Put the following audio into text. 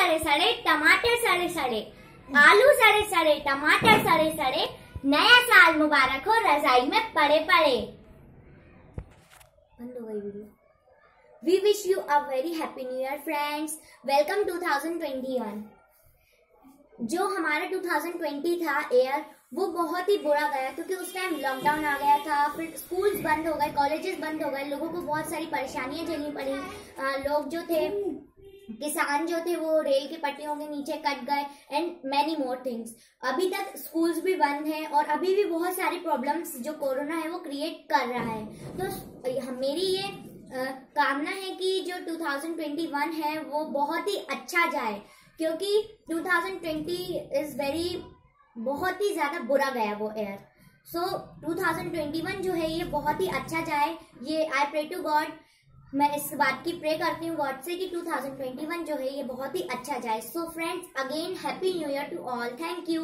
सड़े सड़े टमाटर सड़े सड़े आलू सड़े सड़े टमाटर सड़े सड़े नया साल मुबारक हो, रजाई में पड़े पड़े। बंद हो गई video we wish you a very happy new year friends welcome 2021 जो हमारा 2020 था ईयर वो बहुत ही बुरा गया, क्योंकि उस टाइम लॉकडाउन आ गया था, फिर स्कूल्स बंद हो गए कॉलेजेस बंद हो गए, लोगों को बहुत सारी परेशानियाँ झेलनी पड़ी। लोग जो थे किसान जो थे वो रेल की पट्टियों के नीचे कट गए एंड मैनी मोर थिंग्स अभी तक स्कूल्स भी बंद हैं और अभी भी बहुत सारी प्रॉब्लम्स जो कोरोना है वो क्रिएट कर रहा है। तो मेरी ये कामना है कि जो 2021 है वो बहुत ही अच्छा जाए क्योंकि 2020 इज़ वेरी बहुत ही ज़्यादा बुरा गया वो एयर सो so, 2021 जो है ये बहुत ही अच्छा जाए। ये आई प्रे टू गॉड मैं इस बात की प्रे करती हूँ गॉड से कि 2021 जो है ये बहुत ही अच्छा जाए। So friends again happy new year to all thank you